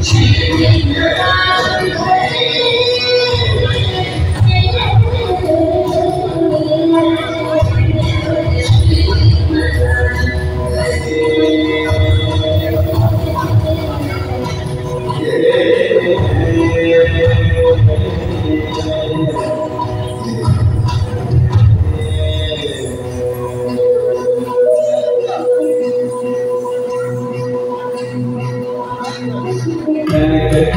亲爱的。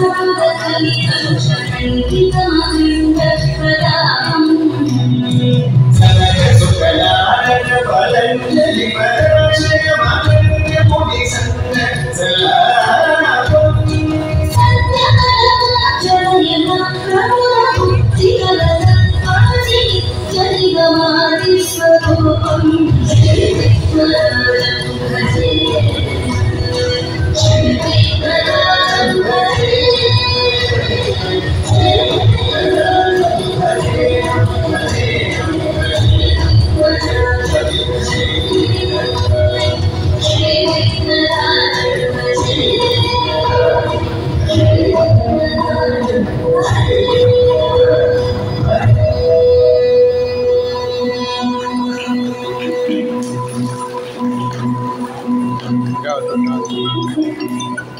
محمدا أنت شريك ما أنت فلا 啊。